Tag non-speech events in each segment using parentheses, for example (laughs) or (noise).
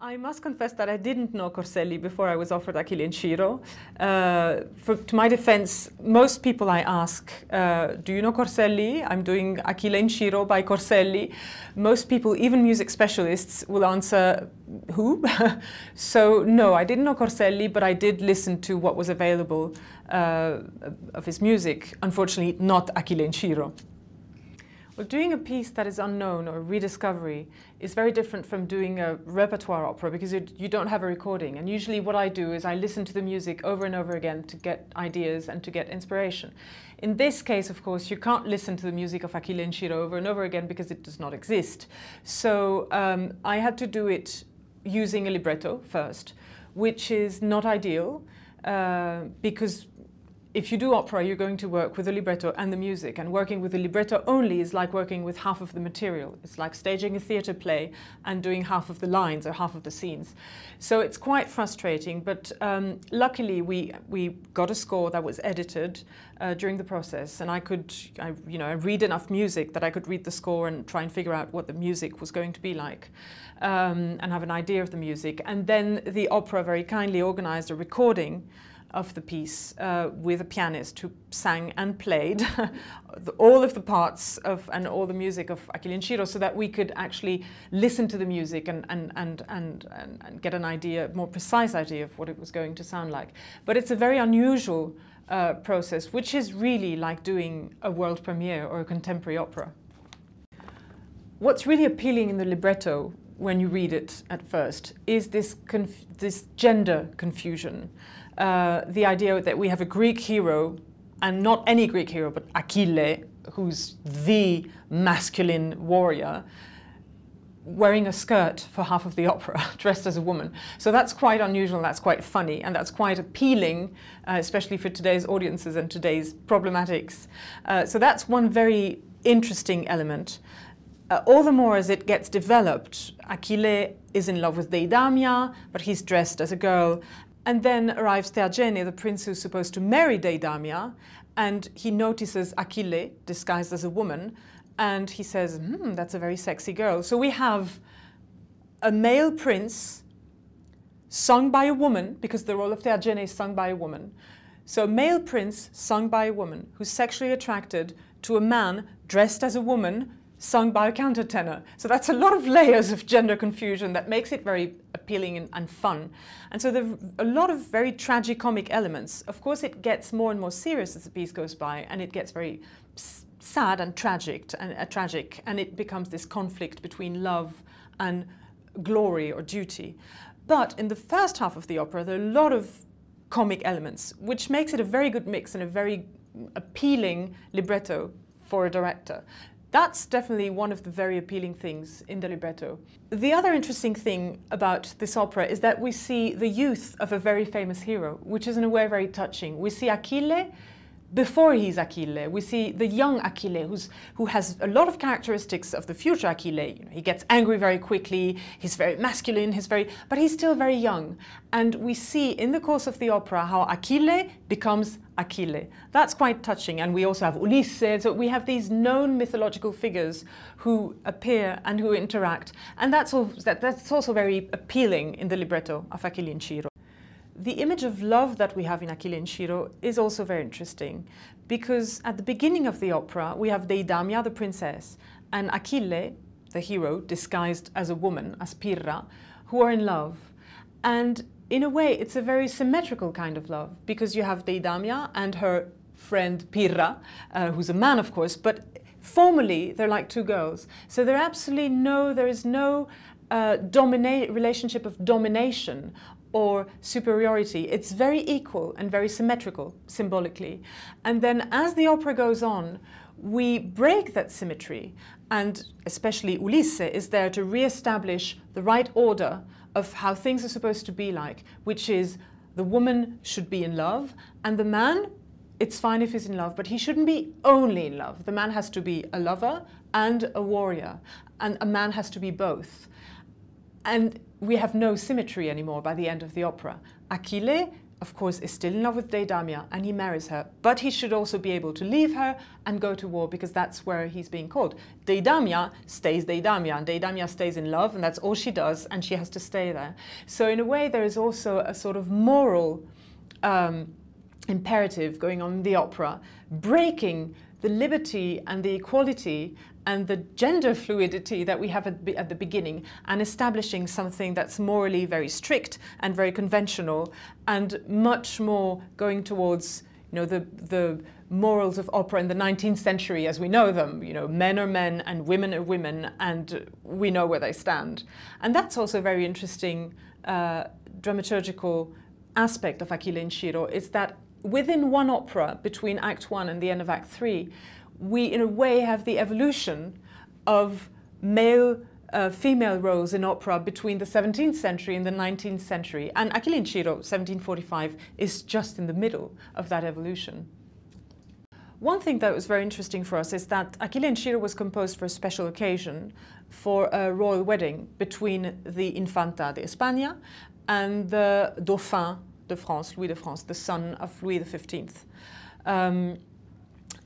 I must confess that I didn't know Corselli before I was offered Achille in Sciro. Uh, for, to my defense, most people I ask, uh, do you know Corselli? I'm doing Achille in Sciro by Corselli. Most people, even music specialists, will answer, who? (laughs) so no, I didn't know Corselli, but I did listen to what was available uh, of his music. Unfortunately, not Achille in Sciro. Well, doing a piece that is unknown or rediscovery is very different from doing a repertoire opera because you, you, don't have a recording. And usually what I do is I listen to the music over and over again to get ideas and to get inspiration. In this case, of course, you can't listen to the music of Achille and over and over again because it does not exist. So um, I had to do it using a libretto first, which is not ideal uh, because if you do opera, you're going to work with the libretto and the music, and working with the libretto only is like working with half of the material. It's like staging a theatre play and doing half of the lines or half of the scenes. So it's quite frustrating, but um, luckily we, we got a score that was edited uh, during the process, and I could, I, you know, I read enough music that I could read the score and try and figure out what the music was going to be like, um, and have an idea of the music. And then the opera very kindly organized a recording of the piece uh, with a pianist who sang and played (laughs) all of the parts of and all the music of Achille Sciro so that we could actually listen to the music and, and, and, and, and, get an idea, a more precise idea of what it was going to sound like. But it's a very unusual uh, process, which is really like doing a world premiere or a contemporary opera. What's really appealing in the libretto when you read it at first is this, this gender confusion. Uh, the idea that we have a Greek hero, and not any Greek hero, but Achille, who's the masculine warrior, wearing a skirt for half of the (laughs) opera, dressed as a woman. So that's quite unusual, that's quite funny, and that's quite appealing, uh, especially for today's audiences and today's problematics. Uh, so that's one very interesting element. Uh, all the more as it gets developed, Achille is in love with Deidamia, but he's dressed as a girl, and then arrives Theagene, the prince who's supposed to marry Deidamia, and he notices Achille, disguised as a woman, and he says, hmm, that's a very sexy girl. So we have a male prince sung by a woman, because the role of Theagene is sung by a woman. So a male prince sung by a woman who's sexually attracted to a man dressed as a woman sung by a countertenor. So that's a lot of layers of gender confusion that makes it very appealing and, and fun. And so there are a lot of very tragicomic elements. Of course, it gets more and more serious as the piece goes by, and it gets very sad and tragic, and uh, tragic, and it becomes this conflict between love and glory or duty. But in the first half of the opera, there are a lot of comic elements, which makes it a very good mix and a very appealing libretto for a director. That's definitely one of the very appealing things in the libretto. The other interesting thing about this opera is that we see the youth of a very famous hero, which is in a way very touching. We see Achille before he's Achille. We see the young Achille, who's, who has a lot of characteristics of the future Achille. You know, he gets angry very quickly, he's very masculine, he's very, but he's still very young. And we see in the course of the opera how Achille becomes Achille. That's quite touching. And we also have Ulysses. So we have these known mythological figures who appear and who interact. And that's, all, that, that's also very appealing in the libretto of Achille in Sciro. The image of love that we have in Achille in Sciro is also very interesting because at the beginning of the opera we have Deidamia, the princess, and Achille, the hero, disguised as a woman, as Pirra, who are in love. And in a way, it's a very symmetrical kind of love because you have Deidamia and her friend Pirra, uh, who's a man, of course, but formally they're like two girls. So there absolutely no, there is no uh, relationship of domination or superiority. It's very equal and very symmetrical symbolically. And then as the opera goes on, we break that symmetry, and especially Ulysses is there to re-establish the right order of how things are supposed to be like, which is the woman should be in love, and the man, it's fine if he's in love, but he shouldn't be only in love. The man has to be a lover and a warrior, and a man has to be both. And we have no symmetry anymore by the end of the opera. Achille of course, is still in love with Deidamia and he marries her, but he should also be able to leave her and go to war because that's where he's being called. Deidamia stays Deidamia and Deidamia stays in love and that's all she does and she has to stay there. So in a way, there is also a sort of moral um, imperative going on in the opera, breaking the liberty and the equality and the gender fluidity that we have at, at, the beginning and establishing something that's morally very strict and very conventional and much more going towards you know, the, the morals of opera in the 19th century as we know them. You know, men are men and women are women and we know where they stand. And that's also a very interesting uh, dramaturgical aspect of Achille and Sciro is that within one opera between Act 1 and the end of Act 3, we in a way have the evolution of male uh, female roles in opera between the 17th century and the 19th century. And Sciro, 1745, is just in the middle of that evolution. One thing that was very interesting for us is that Sciro was composed for a special occasion for a royal wedding between the Infanta de España and the Dauphin de France, Louis de France, the son of Louis XV. Um,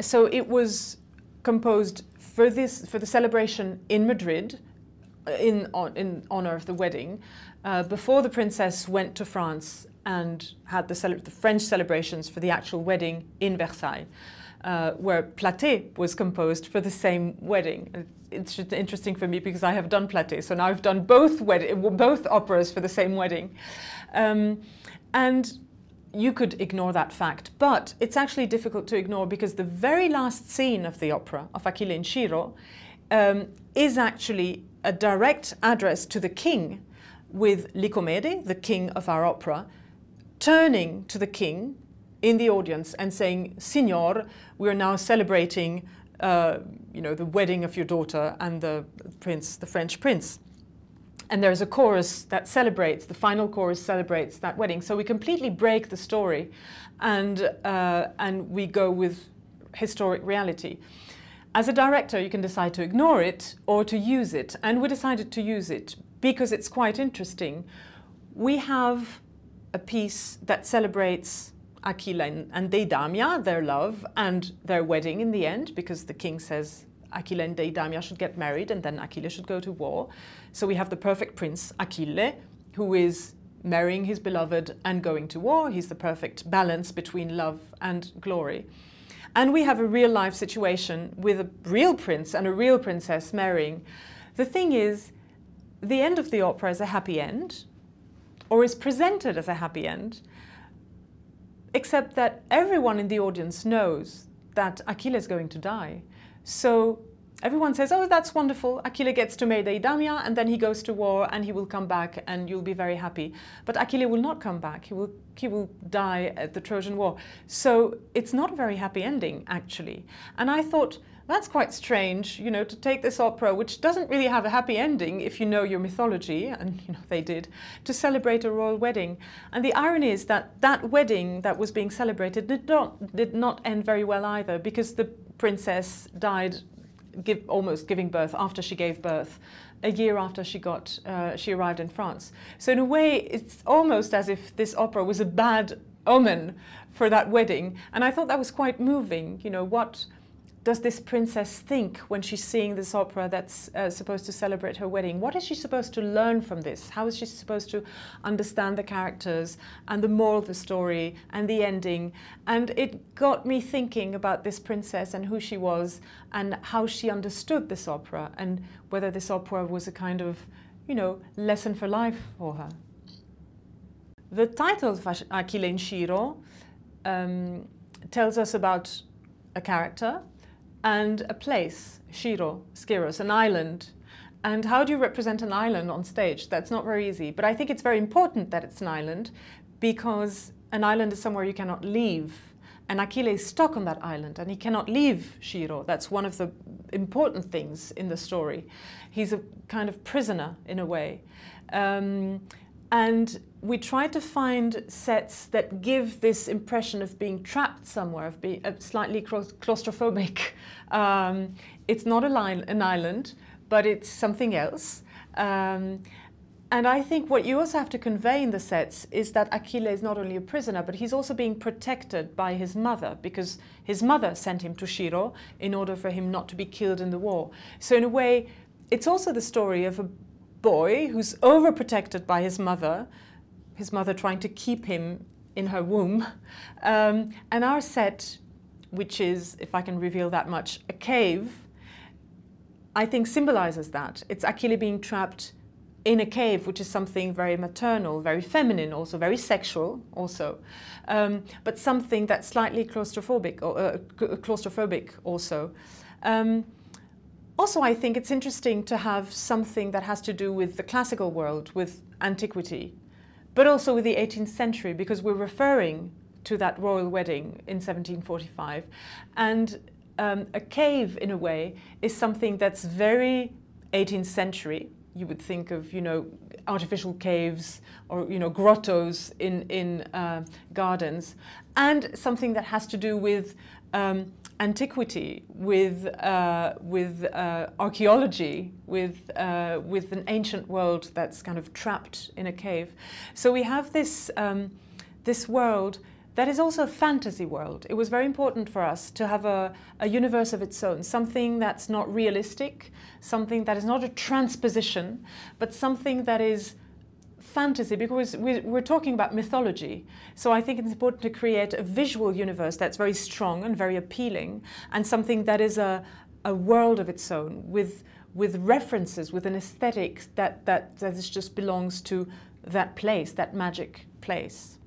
so it was composed for this for the celebration in Madrid, uh, in in honor of the wedding, uh, before the princess went to France and had the, the, French celebrations for the actual wedding in Versailles, uh, where Platée was composed for the same wedding. It's interesting for me because I have done Platée, so now I've done both both operas for the same wedding, um, and you could ignore that fact, but it's actually difficult to ignore because the very last scene of the opera, of Achille and Sciro, um, is actually a direct address to the king with Licomede, the king of our opera, turning to the king in the audience and saying, Signor, we are now celebrating uh, you know, the wedding of your daughter and the prince, the French prince and there's a chorus that celebrates, the final chorus celebrates that wedding. So we completely break the story and, uh, and we go with historic reality. As a director, you can decide to ignore it or to use it. And we decided to use it because it's quite interesting. We have a piece that celebrates Achille and Deidamia, their love, and their wedding in the end, because the king says Achille and Deidamia should get married and then Achille should go to war. So we have the perfect prince, Achille, who is marrying his beloved and going to war. He's the perfect balance between love and glory. And we have a real life situation with a real prince and a real princess marrying. The thing is, the end of the opera is a happy end, or is presented as a happy end, except that everyone in the audience knows that Achille is going to die. So everyone says, oh, that's wonderful. Achille gets to marry Deidamia and then he goes to war and he will come back and you'll be very happy. But Achille will not come back. He will, he will die at the Trojan War. So it's not a very happy ending, actually. And I thought, that's quite strange, you know, to take this opera, which doesn't really have a happy ending if you know your mythology, and you know they did, to celebrate a royal wedding. And the irony is that that wedding that was being celebrated did not, did not end very well either, because the princess died give, almost giving birth after she gave birth, a year after she got uh, she arrived in France. So in a way, it's almost as if this opera was a bad omen for that wedding, and I thought that was quite moving. You know what does this princess think when she's seeing this opera that's uh, supposed to celebrate her wedding? What is she supposed to learn from this? How is she supposed to understand the characters and the moral of the story and the ending? And it got me thinking about this princess and who she was and how she understood this opera and whether this opera was a kind of, you know, lesson for life for her. The title of Achille and Sciro um, tells us about a character and a place, Sciro, Skyros, an island. And how do you represent an island on stage? That's not very easy. But I think it's very important that it's an island because an island is somewhere you cannot leave. And Achille is stuck on that island and he cannot leave Sciro. That's one of the important things in the story. He's a kind of prisoner in a way. Um, and we try to find sets that give this impression of being trapped somewhere, of being slightly claustrophobic. (laughs) Um, it's not an island, but it's something else. Um, and I think what you also have to convey in the sets is that Achille is not only a prisoner, but he's also being protected by his mother because his mother sent him to Sciro in order for him not to be killed in the war. So in a way, it's also the story of a boy who's overprotected by his mother, his mother trying to keep him in her womb. Um, and our set, which is, if I can reveal that much, a cave, I think symbolizes that. It's Achille being trapped in a cave, which is something very maternal, very feminine, also very sexual, also, um, but something that's slightly claustrophobic, or uh, claustrophobic also. Um, also, I think it's interesting to have something that has to do with the classical world, with antiquity, but also with the 18th century, because we're referring to that royal wedding in 1745, and um, a cave, in a way, is something that's very 18th century, you would think of, you know, artificial caves or, you know, grottos in, in uh, gardens, and something that has to do with um, antiquity, with, uh, with uh, archaeology, with, uh, with an ancient world that's kind of trapped in a cave. So we have this, um, this world that is also a fantasy world. It was very important for us to have a, a, universe of its own, something that's not realistic, something that is not a transposition, but something that is fantasy, because we're talking about mythology. So I think it's important to create a visual universe that's very strong and very appealing, and something that is a, a world of its own, with, with references, with an aesthetic that, that, that just belongs to that place, that magic place.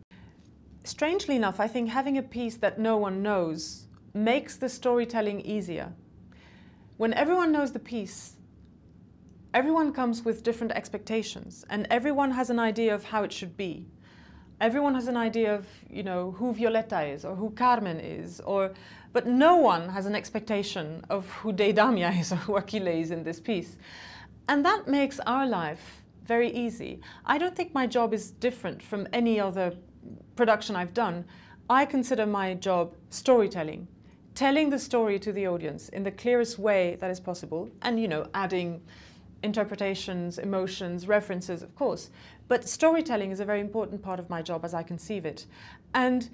Strangely enough, I think having a piece that no one knows makes the storytelling easier. When everyone knows the piece, everyone comes with different expectations and everyone has an idea of how it should be. Everyone has an idea of, you know, who Violetta is or who Carmen is, or, but no one has an expectation of who Deidamia is (laughs) or who Achille is in this piece. And that makes our life very easy. I don't think my job is different from any other production I've done, I consider my job storytelling, telling the story to the audience in the clearest way that is possible, and you know, adding interpretations, emotions, references, of course. But storytelling is a very important part of my job as I conceive it. And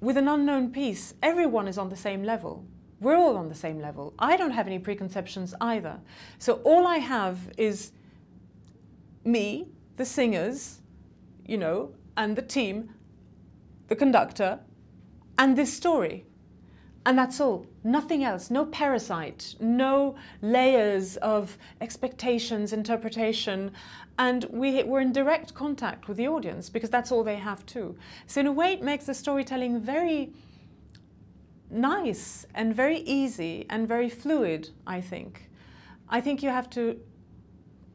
with an unknown piece, everyone is on the same level. We're all on the same level. I don't have any preconceptions either. So all I have is me, the singers, you know, and the team, the conductor, and this story. And that's all. Nothing else. No parasite. No layers of expectations, interpretation. And we, we're in direct contact with the audience because that's all they have too. So in a way, it makes the storytelling very nice and very easy and very fluid, I think. I think you have to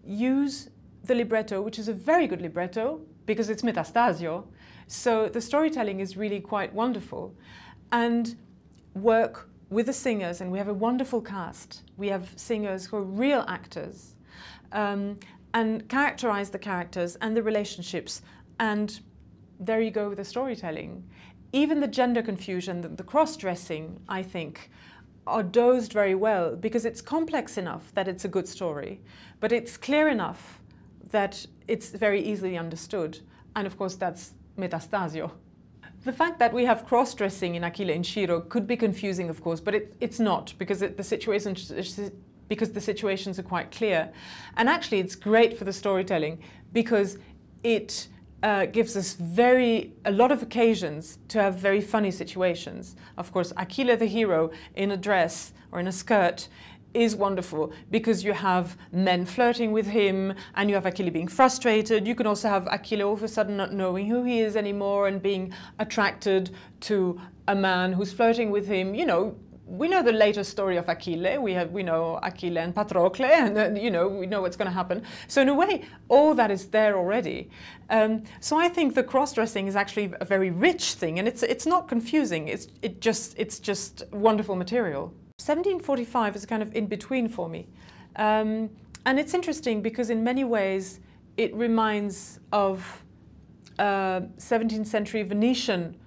use the libretto, which is a very good libretto, because it's Metastasio. So the storytelling is really quite wonderful. And work with the singers, and we have a wonderful cast. We have singers who are real actors um, and characterize the characters and the relationships. And there you go with the storytelling. Even the gender confusion, the, the cross-dressing, I think, are dosed very well because it's complex enough that it's a good story, but it's clear enough that it's very easily understood. And of course, that's Metastasio. The fact that we have cross-dressing in Achille and Sciro could be confusing, of course, but it, it's not because it, the situation because the situations are quite clear. And actually, it's great for the storytelling because it uh, gives us very a lot of occasions to have very funny situations. Of course, Achille the hero in a dress or in a skirt is wonderful because you have men flirting with him and you have Achille being frustrated. You can also have Achille all of a sudden not knowing who he is anymore and being attracted to a man who's flirting with him. You know, we know the later story of Achille. We have we know Achille and Patrocle, (laughs) and uh, you know we know what's going to happen. So in a way, all that is there already. Um, so I think the cross-dressing is actually a very rich thing, and it's it's not confusing. It's it just it's just wonderful material. 1745 is kind of in between for me. Um, and it's interesting because in many ways it reminds of uh, 17th century Venetian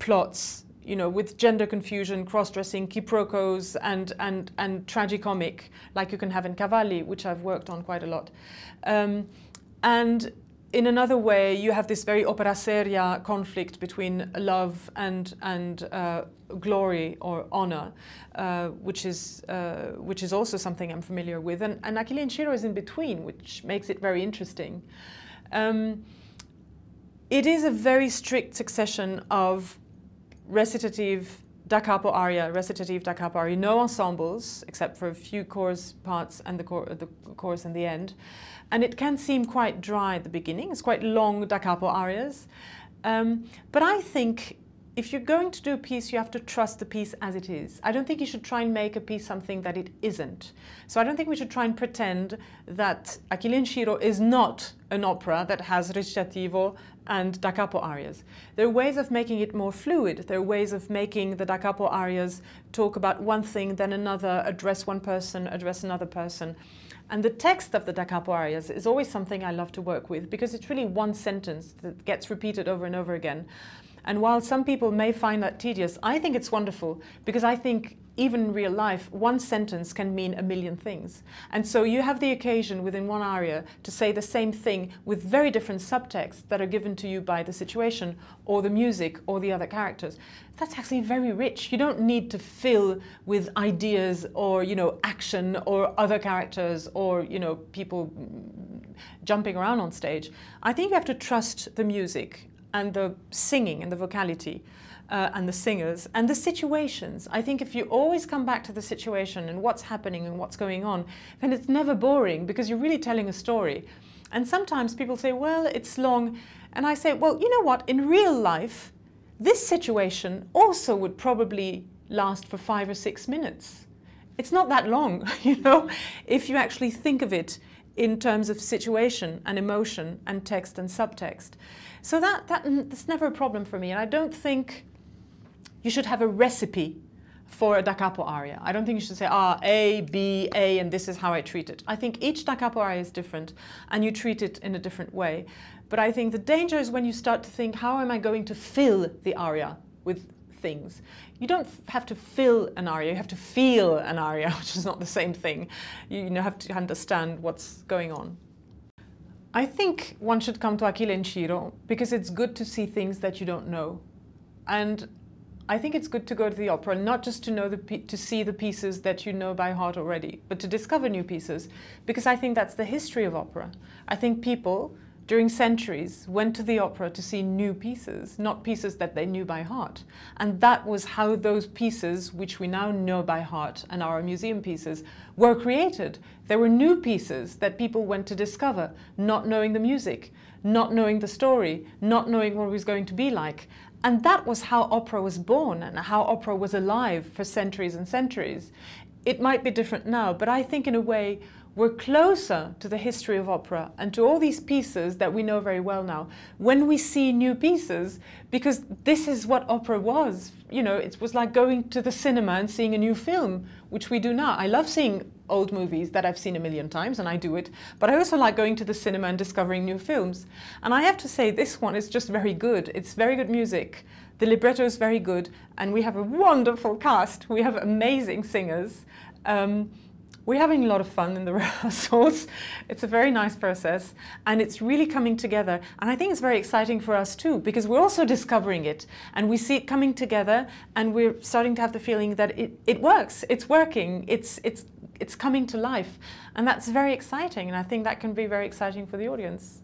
plots, you know, with gender confusion, cross-dressing, quiproquos, and, and, and tragicomic, like you can have in Cavalli, which I've worked on quite a lot. Um, and in another way, you have this very opera seria conflict between love and, and uh, glory or honor, uh, which, is, uh, which is also something I'm familiar with. And, and Achille and Sciro is in between, which makes it very interesting. Um, it is a very strict succession of recitative da capo aria, recitative da capo aria, no ensembles except for a few chorus parts and the, chor the chorus in the end. And it can seem quite dry at the beginning. It's quite long da capo arias. Um, but I think if you're going to do a piece, you have to trust the piece as it is. I don't think you should try and make a piece something that it isn't. So I don't think we should try and pretend that Achille Sciro is not an opera that has recitativo and da capo arias. There are ways of making it more fluid. There are ways of making the da capo arias talk about one thing, then another, address one person, address another person. And the text of the da capo arias is always something I love to work with because it's really one sentence that gets repeated over and over again. And while some people may find that tedious, I think it's wonderful because I think even in real life, one sentence can mean a million things. And so you have the occasion within one aria to say the same thing with very different subtexts that are given to you by the situation or the music or the other characters. That's actually very rich. You don't need to fill with ideas or, you know, action or other characters or, you know, people jumping around on stage. I think you have to trust the music and the singing and the vocality uh, and the singers and the situations. I think if you always come back to the situation and what's happening and what's going on, then it's never boring because you're really telling a story. And sometimes people say, well, it's long. And I say, well, you know what? In real life, this situation also would probably last for five or six minutes. It's not that long, (laughs) you know, if you actually think of it in terms of situation and emotion and text and subtext. So that, that, that's never a problem for me. And I don't think you should have a recipe for a da capo aria. I don't think you should say, ah, A, B, A, and this is how I treat it. I think each da capo aria is different, and you treat it in a different way. But I think the danger is when you start to think, how am I going to fill the aria with things? You don't have to fill an aria, you have to feel an aria, (laughs) which is not the same thing. You, you know, have to understand what's going on. I think one should come to Achille and Sciro because it's good to see things that you don't know. And I think it's good to go to the opera, not just to know the to see the pieces that you know by heart already, but to discover new pieces, because I think that's the history of opera. I think people during centuries went to the opera to see new pieces, not pieces that they knew by heart. And that was how those pieces, which we now know by heart and are museum pieces, were created. There were new pieces that people went to discover, not knowing the music, not knowing the story, not knowing what it was going to be like. And that was how opera was born and how opera was alive for centuries and centuries. It might be different now, but I think in a way we're closer to the history of opera and to all these pieces that we know very well now when we see new pieces because this is what opera was. You know it was like going to the cinema and seeing a new film which we do now i love seeing old movies that i've seen a million times and i do it but i also like going to the cinema and discovering new films. And i have to say this one is just very good. It's very good music. The libretto is very good and we have a wonderful cast. We have amazing singers. Um, we're having a lot of fun in the (laughs) rehearsals. It's a very nice process and it's really coming together. And I think it's very exciting for us too because we're also discovering it and we see it coming together and we're starting to have the feeling that it, it works, it's working, it's, it's, it's coming to life. And that's very exciting and I think that can be very exciting for the audience.